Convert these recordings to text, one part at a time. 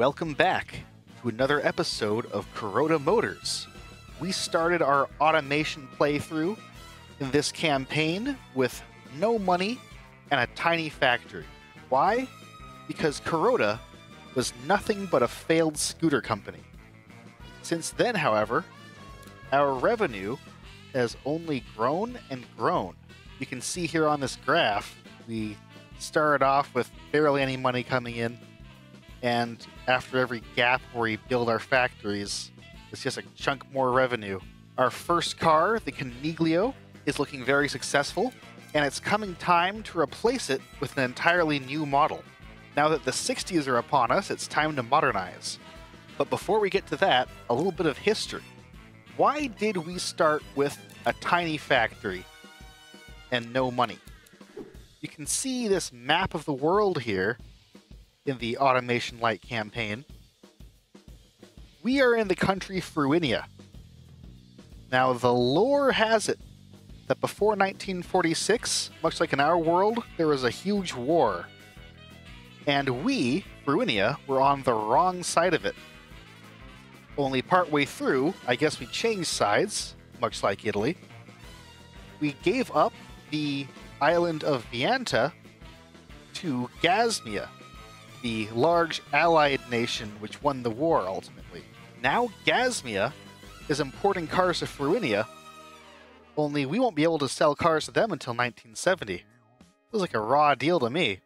Welcome back to another episode of Carota Motors. We started our automation playthrough in this campaign with no money and a tiny factory. Why? Because Carota was nothing but a failed scooter company. Since then, however, our revenue has only grown and grown. You can see here on this graph, we started off with barely any money coming in, and after every gap where we build our factories, it's just a chunk more revenue. Our first car, the Coniglio, is looking very successful, and it's coming time to replace it with an entirely new model. Now that the 60s are upon us, it's time to modernize. But before we get to that, a little bit of history. Why did we start with a tiny factory and no money? You can see this map of the world here in the Automation Light campaign. We are in the country Fruinia. Now, the lore has it that before 1946, much like in our world, there was a huge war. And we, Fruinia, were on the wrong side of it. Only partway through, I guess we changed sides, much like Italy. We gave up the island of Vianta to Gasmea, the large allied nation which won the war ultimately. Now Gasmea is importing cars to Fruinia, only we won't be able to sell cars to them until 1970. Feels like a raw deal to me.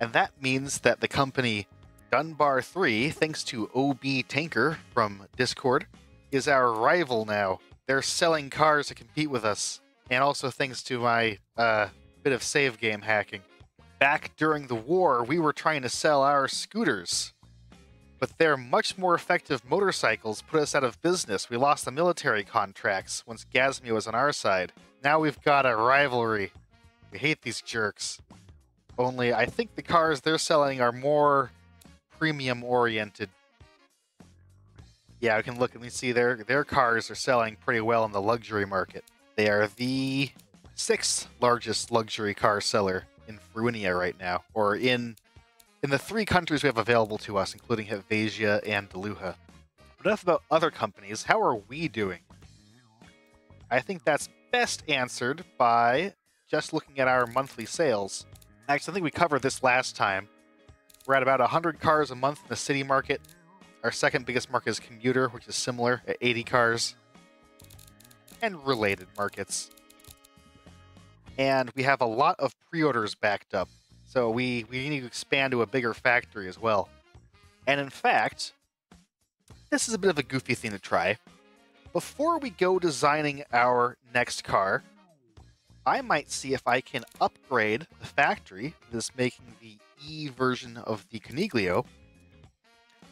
And that means that the company Dunbar 3, thanks to OB Tanker from Discord, is our rival now. They're selling cars to compete with us, and also thanks to my uh, bit of save game hacking. Back during the war, we were trying to sell our scooters, but their much more effective motorcycles put us out of business. We lost the military contracts once Gasmea was on our side. Now we've got a rivalry. We hate these jerks. Only I think the cars they're selling are more premium oriented. Yeah, we can look and we see their their cars are selling pretty well in the luxury market. They are the sixth largest luxury car seller in Fruinia right now, or in in the three countries we have available to us, including Helvetia and Deluha. But enough about other companies. How are we doing? I think that's best answered by just looking at our monthly sales. Actually, I think we covered this last time. We're at about 100 cars a month in the city market. Our second biggest market is commuter, which is similar at 80 cars. And related markets. And we have a lot of pre-orders backed up. So we, we need to expand to a bigger factory as well. And in fact, this is a bit of a goofy thing to try. Before we go designing our next car, I might see if I can upgrade the factory that is making the E version of the Coniglio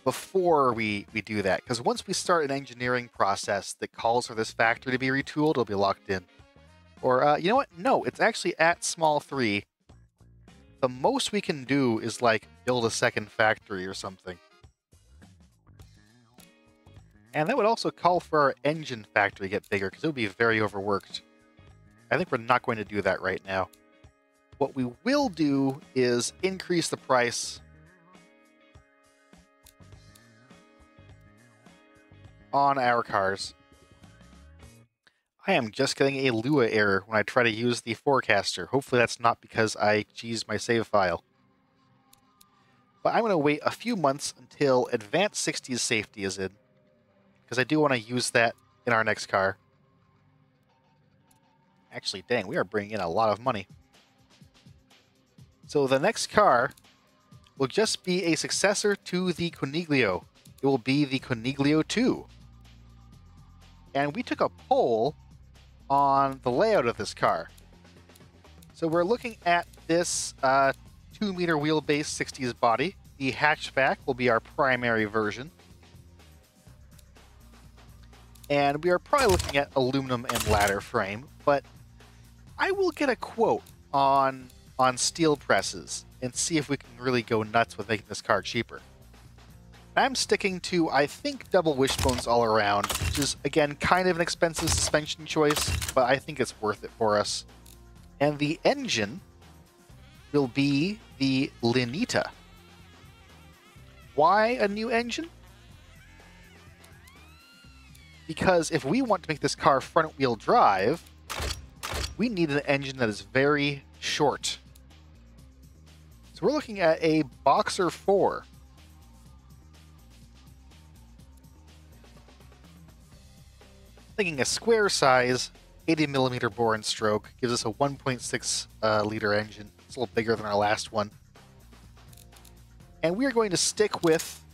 before we, we do that. Because once we start an engineering process that calls for this factory to be retooled, it'll be locked in. Or, uh, you know what? No, it's actually at small 3. The most we can do is, like, build a second factory or something. And that would also call for our engine factory to get bigger, because it would be very overworked. I think we're not going to do that right now. What we will do is increase the price on our cars. I am just getting a Lua error when I try to use the forecaster. Hopefully that's not because I cheesed my save file. But I'm going to wait a few months until Advanced 60s Safety is in. Because I do want to use that in our next car. Actually, dang, we are bringing in a lot of money. So the next car will just be a successor to the Coniglio. It will be the Coniglio 2. And we took a poll on the layout of this car. So we're looking at this uh, 2 meter wheelbase 60s body. The hatchback will be our primary version. And we are probably looking at aluminum and ladder frame, but I will get a quote on on steel presses and see if we can really go nuts with making this car cheaper. I'm sticking to, I think, double wishbones all around, which is, again, kind of an expensive suspension choice, but I think it's worth it for us. And the engine will be the Linita. Why a new engine? Because if we want to make this car front-wheel drive, we need an engine that is very short. So we're looking at a Boxer 4. Thinking a square size, 80 millimeter bore and stroke gives us a 1.6 uh, liter engine. It's a little bigger than our last one. And we are going to stick with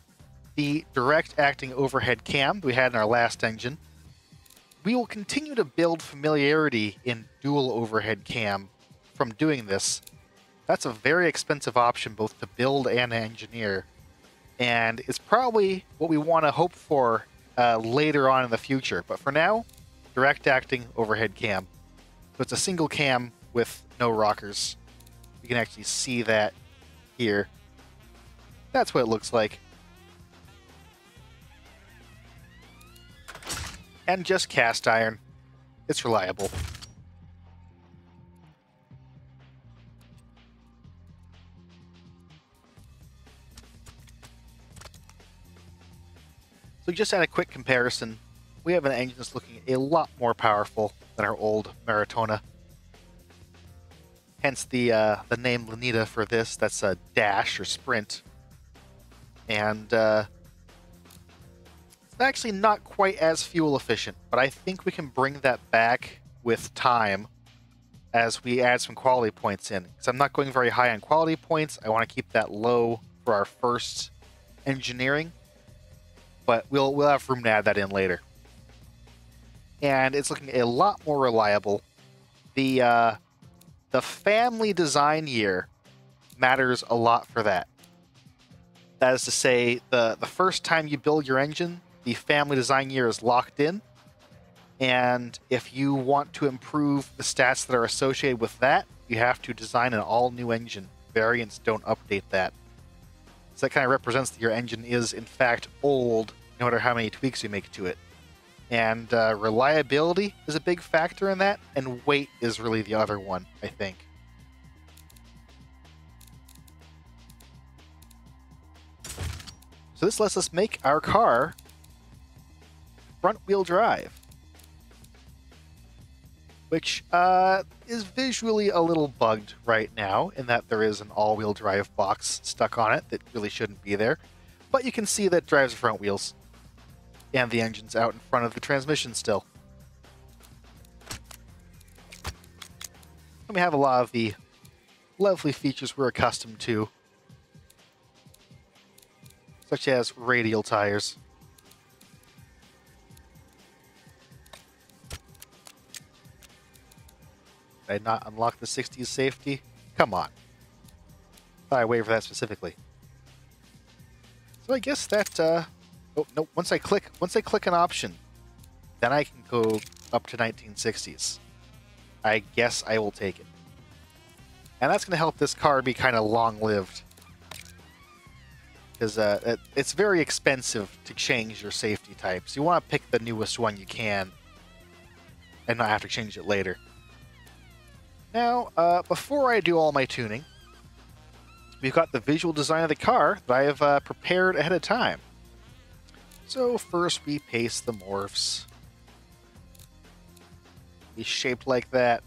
the direct acting overhead cam we had in our last engine. We will continue to build familiarity in dual overhead cam from doing this. That's a very expensive option both to build and engineer. And it's probably what we want to hope for uh, later on in the future. But for now, direct acting overhead cam. So it's a single cam with no rockers. You can actually see that here. That's what it looks like. And just cast iron. It's reliable. So just at a quick comparison, we have an engine that's looking a lot more powerful than our old Maratona. Hence the uh, the name Lanita for this. That's a dash or sprint, and uh, it's actually not quite as fuel efficient. But I think we can bring that back with time as we add some quality points in. Because I'm not going very high on quality points. I want to keep that low for our first engineering but we'll we'll have room to add that in later. And it's looking a lot more reliable. The uh, the family design year matters a lot for that. That is to say, the the first time you build your engine, the family design year is locked in. And if you want to improve the stats that are associated with that, you have to design an all new engine. Variants don't update that. So that kind of represents that your engine is, in fact, old, no matter how many tweaks you make to it. And uh, reliability is a big factor in that, and weight is really the other one, I think. So this lets us make our car front-wheel drive which uh, is visually a little bugged right now in that there is an all-wheel drive box stuck on it that really shouldn't be there. But you can see that drives the front wheels. And the engine's out in front of the transmission still. And we have a lot of the lovely features we're accustomed to. Such as radial tires. Did I not unlock the 60s safety? Come on. I waited for that specifically. So I guess that, uh, oh, no, once I click, once I click an option, then I can go up to 1960s. I guess I will take it. And that's going to help this car be kind of long-lived. Because uh, it, it's very expensive to change your safety types. You want to pick the newest one you can and not have to change it later. Now, uh, before I do all my tuning, we've got the visual design of the car that I have uh, prepared ahead of time. So first we paste the morphs. Be shaped like that.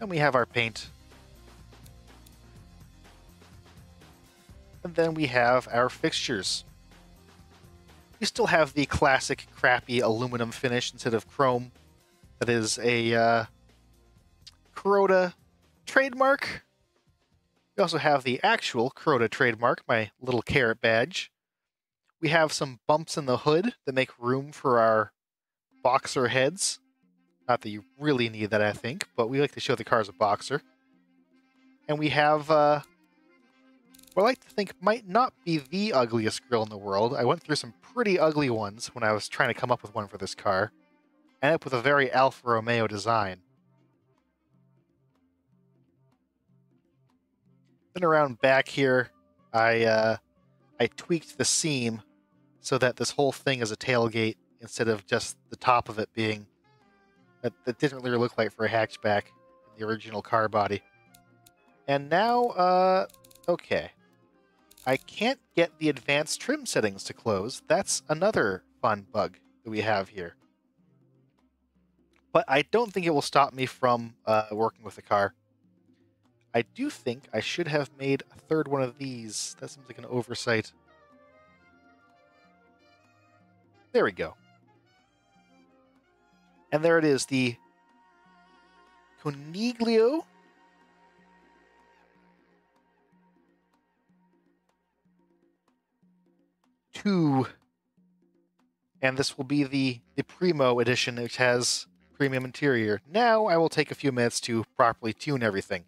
And we have our paint. And then we have our fixtures. We still have the classic crappy aluminum finish instead of chrome that is a uh, Carota trademark. We also have the actual Carota trademark, my little carrot badge. We have some bumps in the hood that make room for our boxer heads. Not that you really need that, I think, but we like to show the car as a boxer. And we have uh, what I like to think might not be the ugliest grill in the world. I went through some pretty ugly ones when I was trying to come up with one for this car end up with a very Alfa Romeo design. Then around back here, I uh, I tweaked the seam so that this whole thing is a tailgate instead of just the top of it being that, that didn't really look like for a hatchback in the original car body. And now, uh, okay. I can't get the advanced trim settings to close. That's another fun bug that we have here. But I don't think it will stop me from uh, working with the car. I do think I should have made a third one of these. That seems like an oversight. There we go. And there it is, the Coniglio. Two. And this will be the, the Primo edition, which has premium interior. Now I will take a few minutes to properly tune everything.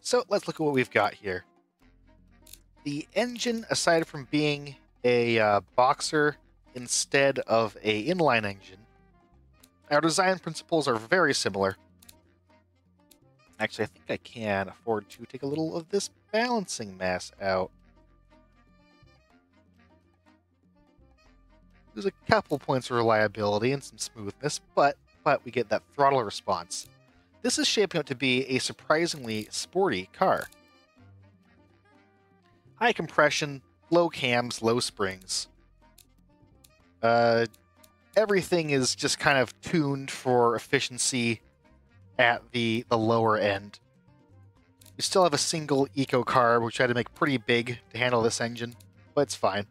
So let's look at what we've got here. The engine, aside from being a uh, boxer instead of a inline engine, our design principles are very similar. Actually, I think I can afford to take a little of this balancing mass out. There's a couple points of reliability and some smoothness, but but we get that throttle response. This is shaping up to be a surprisingly sporty car. High compression, low cams, low springs. Uh, everything is just kind of tuned for efficiency at the, the lower end. We still have a single eco carb, which I had to make pretty big to handle this engine, but it's fine.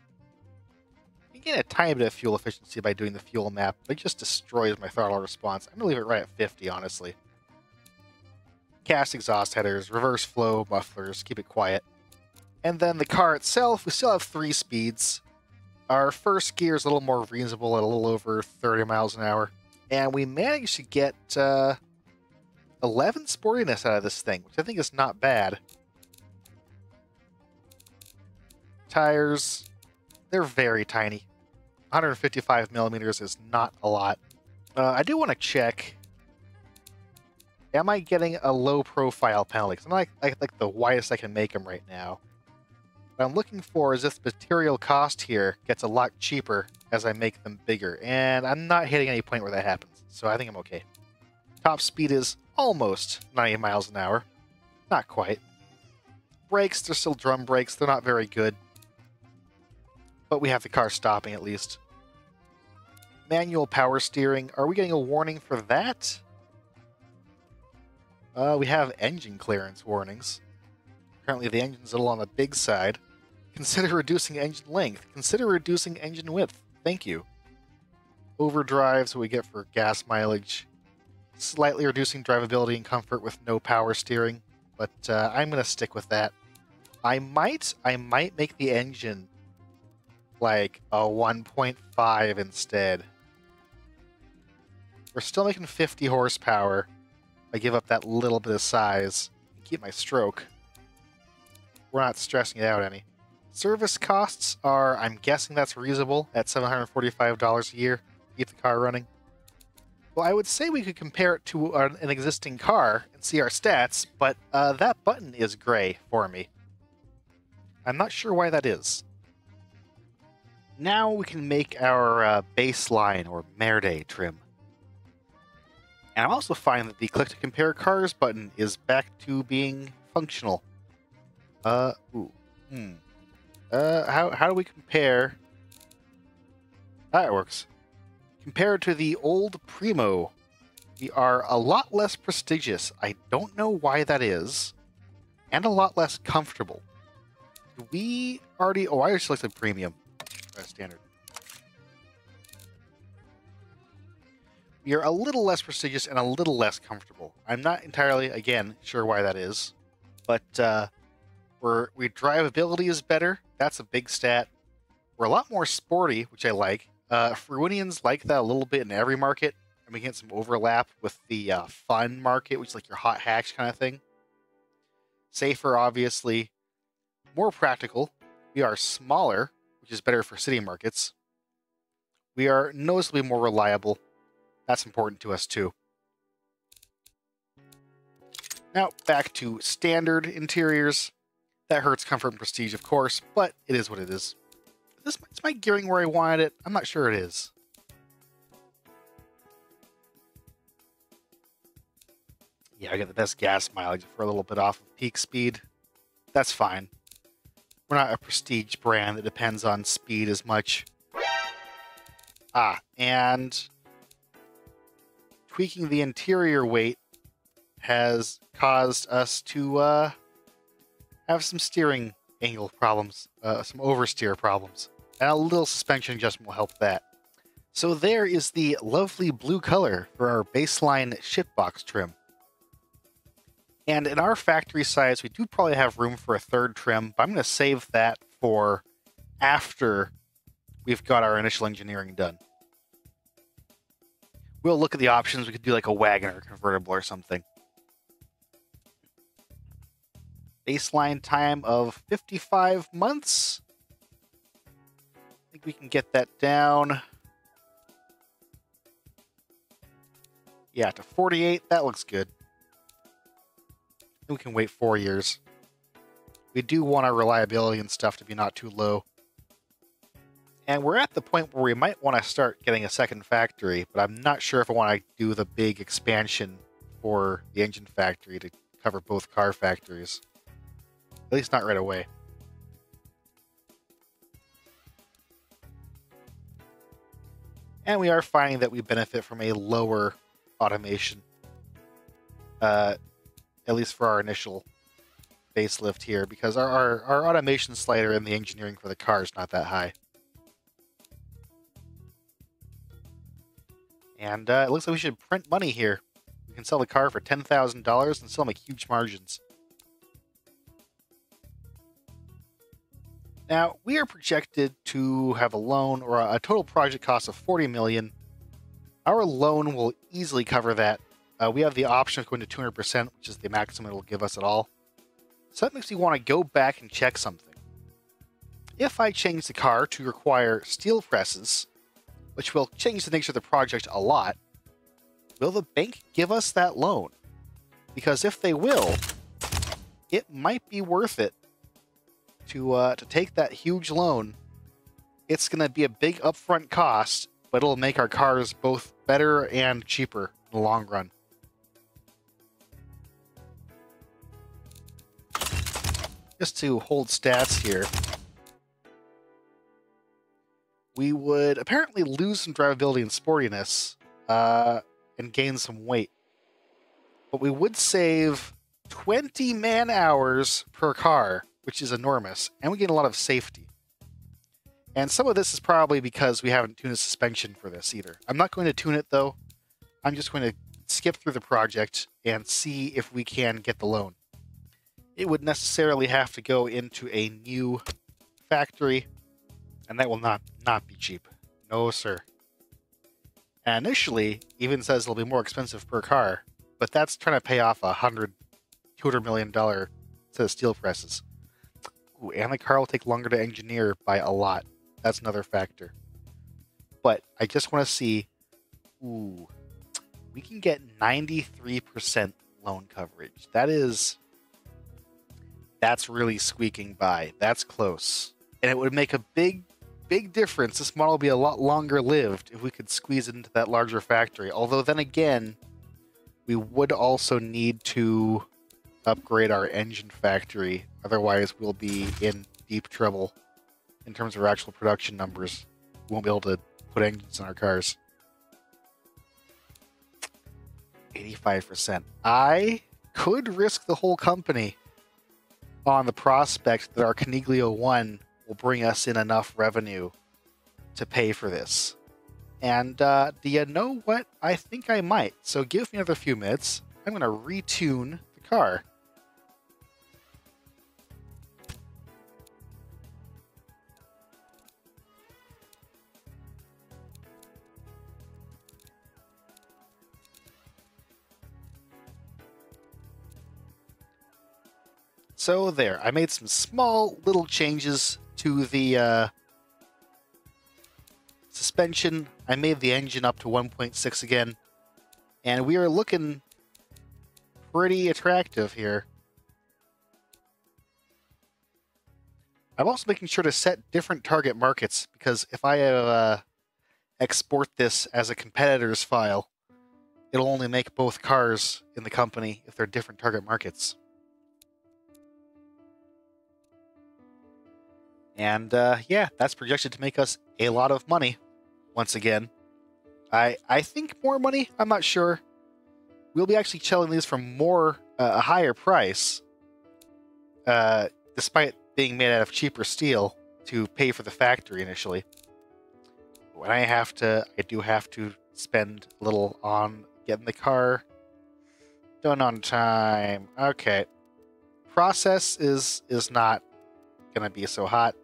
You get a tiny bit of fuel efficiency by doing the fuel map, but it just destroys my throttle response. I'm going to leave it right at 50, honestly cast exhaust headers, reverse flow mufflers, keep it quiet. And then the car itself, we still have three speeds. Our first gear is a little more reasonable at a little over 30 miles an hour. And we managed to get uh, 11 sportiness out of this thing, which I think is not bad. Tires, they're very tiny. 155 millimeters is not a lot. Uh, I do want to check am I getting a low profile penalty? Because I'm like, like, like the widest I can make them right now. What I'm looking for is this material cost here gets a lot cheaper as I make them bigger. And I'm not hitting any point where that happens. So I think I'm okay. Top speed is almost 90 miles an hour. Not quite. Brakes, they're still drum brakes. They're not very good. But we have the car stopping at least. Manual power steering. Are we getting a warning for that? Uh, we have engine clearance warnings. Apparently the engine's a little on the big side. Consider reducing engine length. Consider reducing engine width. Thank you. Overdrive, so we get for gas mileage. Slightly reducing drivability and comfort with no power steering, but uh, I'm going to stick with that. I might, I might make the engine like a 1.5 instead. We're still making 50 horsepower I give up that little bit of size keep my stroke. We're not stressing it out any. Service costs are, I'm guessing that's reasonable at $745 a year to keep the car running. Well, I would say we could compare it to an existing car and see our stats, but uh, that button is gray for me. I'm not sure why that is. Now we can make our uh, baseline or Merde trim. And I'm also finding that the click to compare cars button is back to being functional. Uh, ooh, hmm. Uh, how, how do we compare? That works. Compared to the old Primo, we are a lot less prestigious. I don't know why that is. And a lot less comfortable. Do we already... Oh, I just selected Premium. Standard. We are a little less prestigious and a little less comfortable. I'm not entirely, again, sure why that is, but uh, we're, we drivability is better. That's a big stat. We're a lot more sporty, which I like. Uh, Fruinians like that a little bit in every market, and we get some overlap with the uh, fun market, which is like your hot hatch kind of thing. Safer, obviously. More practical. We are smaller, which is better for city markets. We are noticeably more reliable that's important to us too. Now, back to standard interiors. That hurts comfort and prestige, of course, but it is what it is. This is my gearing where I wanted it. I'm not sure it is. Yeah, I get the best gas mileage for a little bit off of peak speed. That's fine. We're not a prestige brand that depends on speed as much. Ah, and tweaking the interior weight has caused us to uh, have some steering angle problems, uh, some oversteer problems, and a little suspension adjustment will help that. So there is the lovely blue color for our baseline shipbox trim. And in our factory size, we do probably have room for a third trim, but I'm going to save that for after we've got our initial engineering done. We'll look at the options. We could do like a Wagoner convertible or something. Baseline time of 55 months. I think we can get that down. Yeah, to 48. That looks good. We can wait four years. We do want our reliability and stuff to be not too low. And we're at the point where we might want to start getting a second factory, but I'm not sure if I want to do the big expansion for the engine factory to cover both car factories. Least not right away. And we are finding that we benefit from a lower automation. Uh, at least for our initial facelift here, because our, our, our automation slider and the engineering for the car is not that high. And uh, it looks like we should print money here. We can sell the car for $10,000 and still make huge margins. Now, we are projected to have a loan or a total project cost of 40 million. Our loan will easily cover that uh, we have the option of going to 200%, which is the maximum it'll give us at all. So that makes me want to go back and check something. If I change the car to require steel presses, which will change the nature of the project a lot, will the bank give us that loan? Because if they will, it might be worth it to uh, to take that huge loan. It's going to be a big upfront cost, but it'll make our cars both better and cheaper in the long run. just to hold stats here, we would apparently lose some drivability and sportiness uh, and gain some weight. But we would save 20 man hours per car, which is enormous, and we gain a lot of safety. And some of this is probably because we haven't tuned a suspension for this either. I'm not going to tune it though. I'm just going to skip through the project and see if we can get the loan it would necessarily have to go into a new factory, and that will not not be cheap. No, sir. And initially, even says it'll be more expensive per car, but that's trying to pay off a hundred, two hundred million dollar set of steel presses. Ooh, and the car will take longer to engineer by a lot. That's another factor. But I just want to see. Ooh, we can get ninety three percent loan coverage. That is that's really squeaking by. That's close. And it would make a big, big difference. This model would be a lot longer lived if we could squeeze it into that larger factory. Although, then again, we would also need to upgrade our engine factory. Otherwise, we'll be in deep trouble in terms of our actual production numbers. We won't be able to put engines in our cars. 85%. I could risk the whole company on the prospect that our Coniglio 1 will bring us in enough revenue to pay for this. And uh, do you know what? I think I might. So give me another few minutes. I'm going to retune the car. So there, I made some small little changes to the uh, suspension. I made the engine up to 1.6 again. And we are looking pretty attractive here. I'm also making sure to set different target markets because if I uh, export this as a competitor's file, it'll only make both cars in the company if they're different target markets. And uh, yeah, that's projected to make us a lot of money once again. I I think more money. I'm not sure. We'll be actually selling these for more uh, a higher price, uh, despite being made out of cheaper steel to pay for the factory initially. When I have to, I do have to spend a little on getting the car done on time. Okay, process is is not gonna be so hot.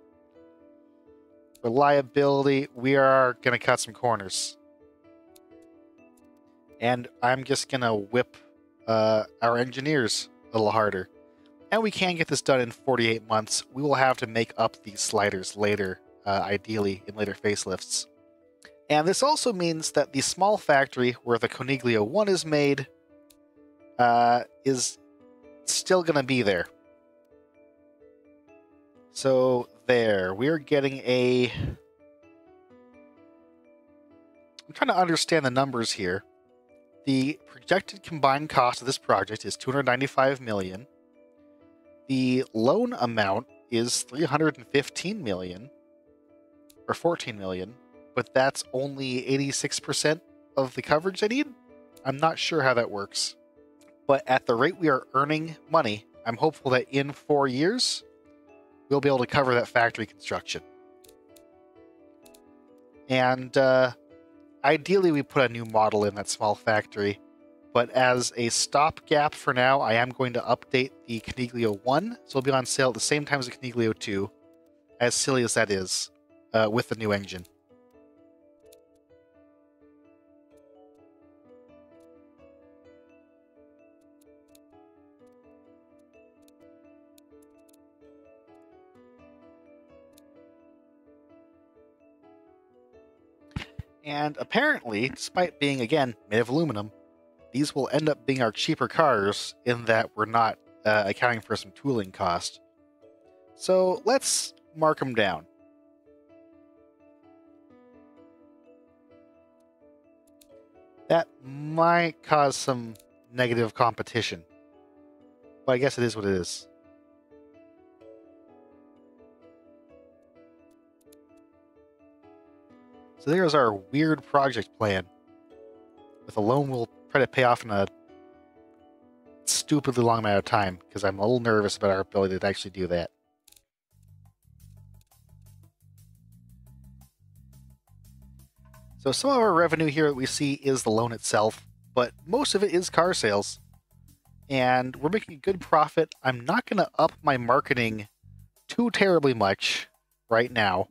Reliability, we are gonna cut some corners and I'm just gonna whip uh, our engineers a little harder. And we can get this done in 48 months. We will have to make up these sliders later, uh, ideally in later facelifts. And this also means that the small factory where the Coniglio 1 is made uh, is still going to be there. So there, we're getting a... I'm trying to understand the numbers here. The projected combined cost of this project is 295 million. The loan amount is 315 million or 14 million, but that's only 86% of the coverage I need. I'm not sure how that works. But at the rate we are earning money, I'm hopeful that in 4 years we'll be able to cover that factory construction. And uh, Ideally, we put a new model in that small factory, but as a stopgap for now, I am going to update the Coniglio 1, so it'll be on sale at the same time as the Coniglio 2, as silly as that is, uh, with the new engine. And apparently, despite being, again, made of aluminum, these will end up being our cheaper cars in that we're not uh, accounting for some tooling cost. So let's mark them down. That might cause some negative competition. But I guess it is what it is. So there's our weird project plan. With a loan we'll try to pay off in a stupidly long amount of time, because I'm a little nervous about our ability to actually do that. So some of our revenue here that we see is the loan itself, but most of it is car sales. And we're making a good profit. I'm not going to up my marketing too terribly much right now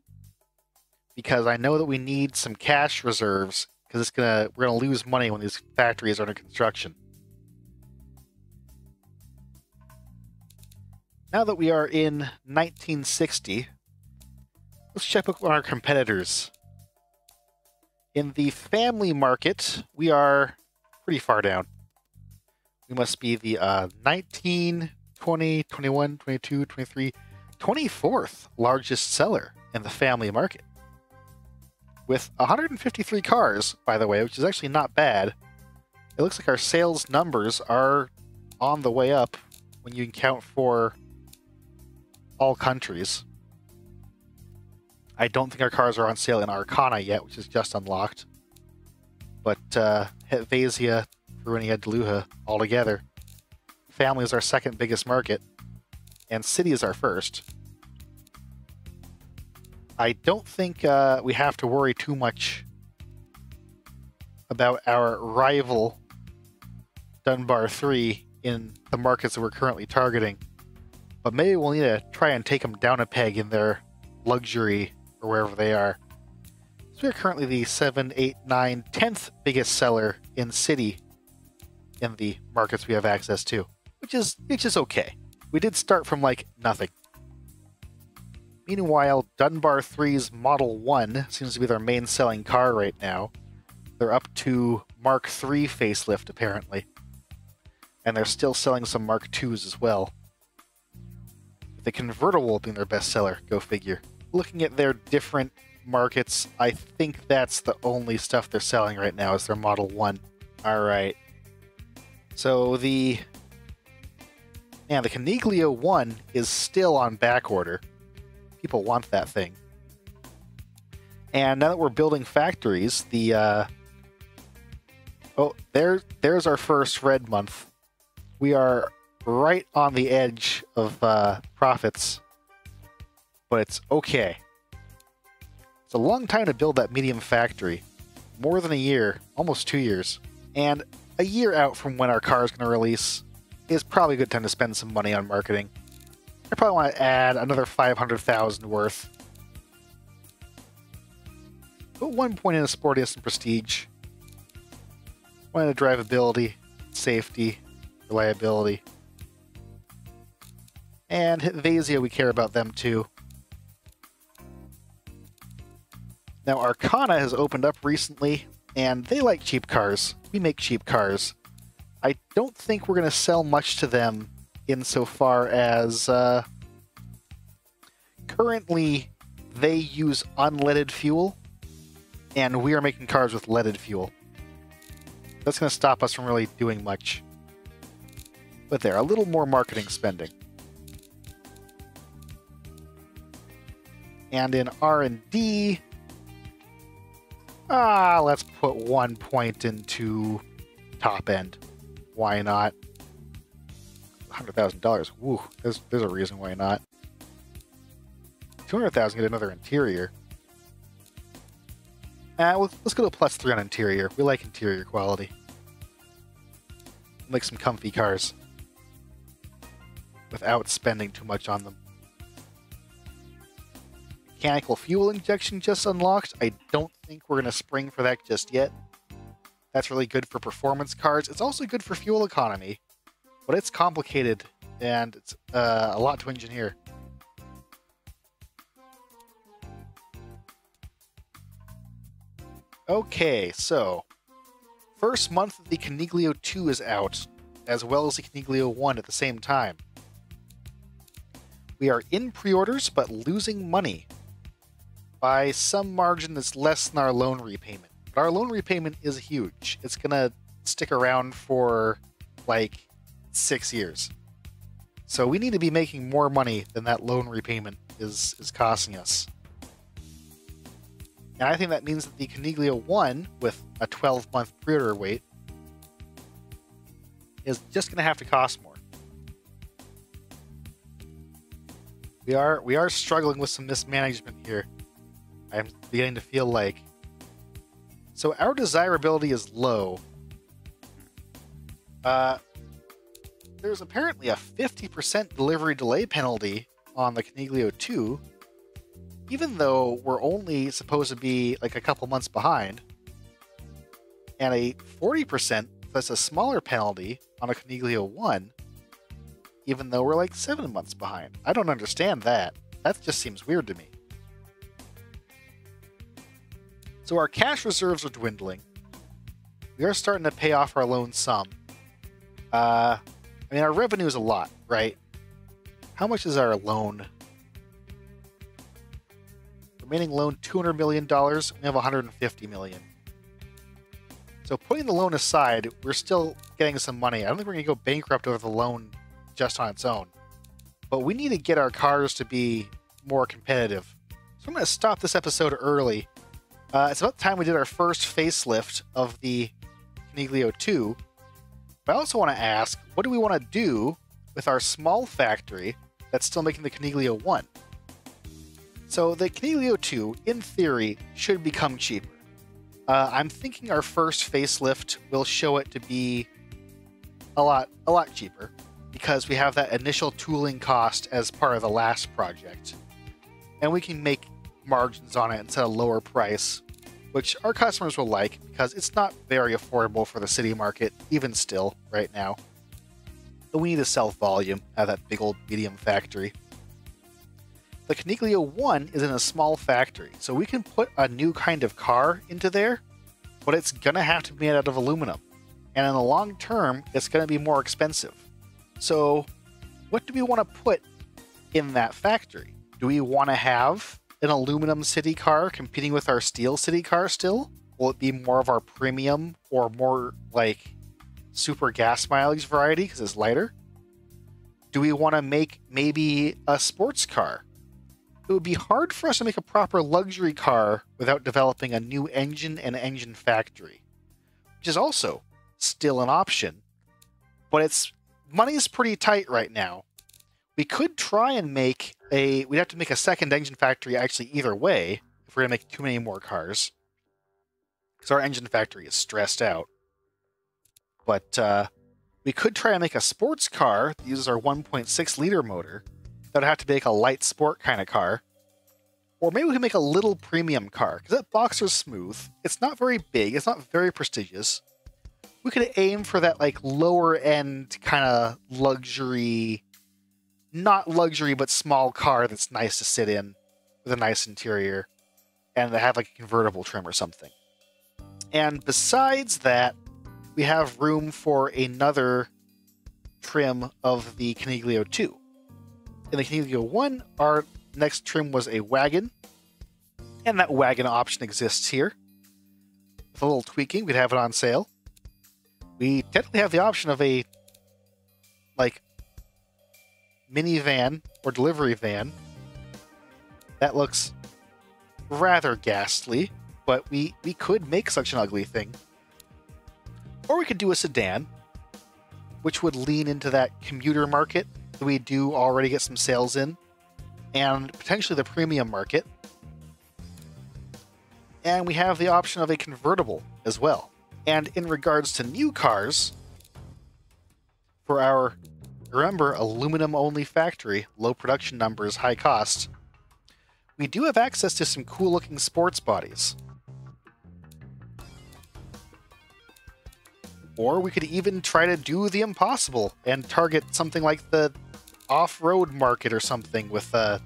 because I know that we need some cash reserves because it's gonna we're gonna lose money when these factories are under construction. Now that we are in 1960, let's check on our competitors. In the family market, we are pretty far down. We must be the uh, 19, 20, 21, 22, 23, 24th largest seller in the family market with 153 cars, by the way, which is actually not bad. It looks like our sales numbers are on the way up when you count for all countries. I don't think our cars are on sale in Archana yet, which is just unlocked. But uh, Hetvesia, Verunia, Deluha, all together. Family is our second biggest market, and City is our first. I don't think uh, we have to worry too much about our rival Dunbar 3 in the markets that we're currently targeting. But maybe we'll need to try and take them down a peg in their luxury or wherever they are. So we're currently the 7, 8, 9, 10th biggest seller in City in the markets we have access to, which is which is okay. We did start from like nothing. Meanwhile, Dunbar 3's Model 1 seems to be their main selling car right now. They're up to Mark III facelift, apparently. And they're still selling some Mark 2s as well. The convertible being their bestseller, go figure. Looking at their different markets, I think that's the only stuff they're selling right now is their Model 1. Alright. So the... Yeah, the Coniglio 1 is still on back order. People want that thing. And now that we're building factories, the... Uh... Oh, there, there's our first red month. We are right on the edge of uh, profits, but it's okay. It's a long time to build that medium factory. More than a year, almost two years. And a year out from when our car is going to release is probably a good time to spend some money on marketing. I probably want to add another 500,000 worth. Put one point in sportiness and prestige. One in drivability, safety, reliability. And Vasia, we care about them too. Now, Archana has opened up recently, and they like cheap cars. We make cheap cars. I don't think we're going to sell much to them insofar as uh, currently they use unleaded fuel, and we are making cars with leaded fuel. That's going to stop us from really doing much. But there, a little more marketing spending. And in R&D, ah, let's put one point into top end. Why not? $100,000. Woo, there's, there's a reason why not. 200,000 get another interior. Uh, let's, let's go to plus 3 on interior. We like interior quality. Make some comfy cars. Without spending too much on them mechanical fuel injection just unlocked. I don't think we're going to spring for that just yet. That's really good for performance cars. It's also good for fuel economy, but it's complicated and it's uh, a lot to engineer. Okay, so first month of the Coniglio 2 is out, as well as the Coniglio 1 at the same time. We are in pre-orders, but losing money by some margin that's less than our loan repayment. But our loan repayment is huge. It's to stick around for like six years. So we need to be making more money than that loan repayment is, is costing us. And I think that means that the Coniglio 1, with a 12 month pre order wait, is just going to have to cost more. We are we are struggling with some mismanagement here. I'm beginning to feel like. So our desirability is low. Uh, there's apparently a 50% delivery delay penalty on the Coniglio 2, even though we're only supposed to be like a couple months behind. And a 40% that's a smaller penalty on a Coniglio 1, even though we're like seven months behind. I don't understand that. That just seems weird to me. So our cash reserves are dwindling. We are starting to pay off our loan some. Uh, I mean, our revenue is a lot, right? How much is our loan? Remaining loan $200 million. We have 150 million. So putting the loan aside, we're still getting some money. I don't think we're going to go bankrupt over the loan just on its own. But we need to get our cars to be more competitive. So I'm going to stop this episode early uh, it's about time we did our first facelift of the Coniglio 2. But I also want to ask, what do we want to do with our small factory that's still making the Coniglio 1? So the Coniglio 2, in theory, should become cheaper. Uh, I'm thinking our first facelift will show it to be a lot, a lot cheaper because we have that initial tooling cost as part of the last project, and we can make margins on it set a lower price, which our customers will like because it's not very affordable for the city market, even still, right now. But we need to sell volume of that big old medium factory. The Coniglio 1 is in a small factory, so we can put a new kind of car into there, but it's gonna have to be made out of aluminum. and in the long term, it's going to be more expensive. So, what do we want to put in that factory? Do we want to have an aluminum city car competing with our steel city car still? Will it be more of our premium or more like super gas mileage variety because it's lighter? Do we want to make maybe a sports car? It would be hard for us to make a proper luxury car without developing a new engine and engine factory, which is also still an option. But it's money is pretty tight right now. We could try and make a. We'd have to make a second engine factory actually either way if we're gonna make too many more cars, because our engine factory is stressed out. But uh, we could try and make a sports car that uses our 1.6 liter motor. That would have to make a light sport kind of car. Or maybe we can make a little premium car, because that Boxer's smooth. It's not very big, it's not very prestigious. We could aim for that like lower end kind of luxury, not luxury, but small car that's nice to sit in with a nice interior and they have like a convertible trim or something. And besides that, we have room for another trim of the Coniglio 2. In the Coniglio 1, our next trim was a wagon, and that wagon option exists here. With a little tweaking, we'd have it on sale. We technically have the option of a like minivan or delivery van. That looks rather ghastly, but we, we could make such an ugly thing. Or we could do a sedan, which would lean into that commuter market that we do already get some sales in, and potentially the premium market. And we have the option of a convertible as well. And in regards to new cars, for our, remember, aluminum only factory, low production numbers, high cost, we do have access to some cool looking sports bodies. Or we could even try to do the impossible and target something like the off-road market or something with uh,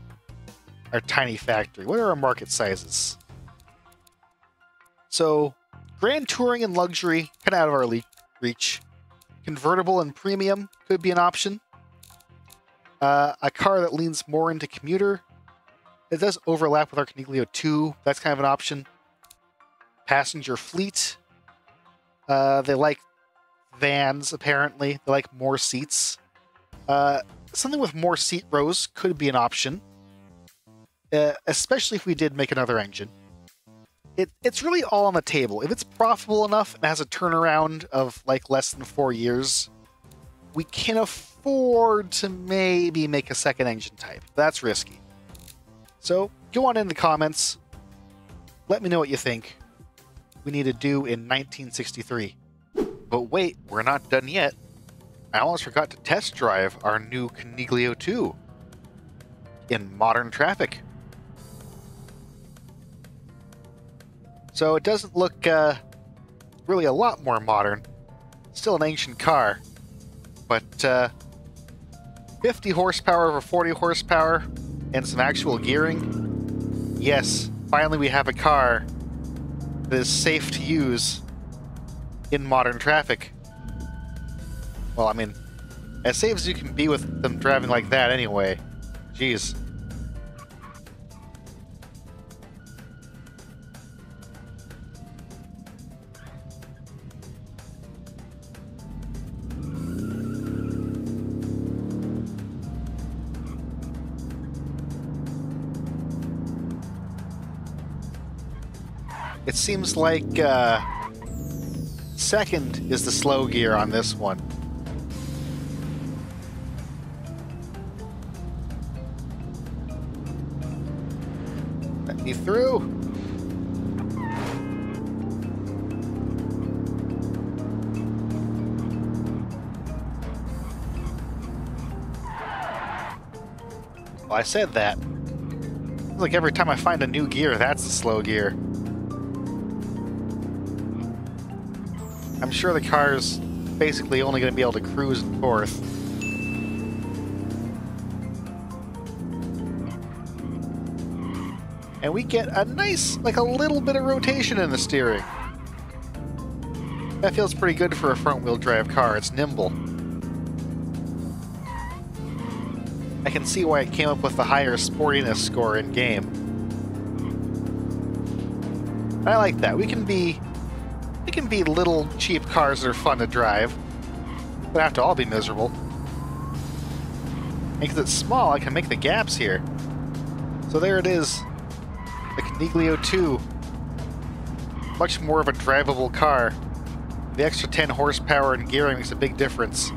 our tiny factory. What are our market sizes? So, grand touring and luxury, kind of out of our reach. Convertible and premium could be an option. Uh, a car that leans more into commuter. It does overlap with our Coniglio 2. That's kind of an option. Passenger fleet. Uh, they like vans, apparently. They like more seats. Uh, something with more seat rows could be an option, uh, especially if we did make another engine. It, it's really all on the table. If it's profitable enough and has a turnaround of like less than four years, we can afford to maybe make a second engine type. That's risky. So go on in the comments. Let me know what you think we need to do in 1963. But wait, we're not done yet. I almost forgot to test drive our new Coniglio 2 in modern traffic. So it doesn't look uh, really a lot more modern. Still an ancient car, but uh, 50 horsepower over 40 horsepower and some actual gearing. Yes, finally we have a car that is safe to use in modern traffic. Well, I mean, as safe as you can be with them driving like that anyway. Jeez. Seems like uh, Second is the slow gear on this one. Let me through. Well, I said that. like every time I find a new gear, that's the slow gear. Sure the car's basically only going to be able to cruise north. And we get a nice, like a little bit of rotation in the steering. That feels pretty good for a front-wheel drive car. It's nimble. I can see why it came up with the higher sportiness score in game. I like that. We can be can be little cheap cars that are fun to drive. But have to all be miserable. Because it's small, I can make the gaps here. So there it is. The Coniglio 2. Much more of a drivable car. The extra 10 horsepower and gearing makes a big difference.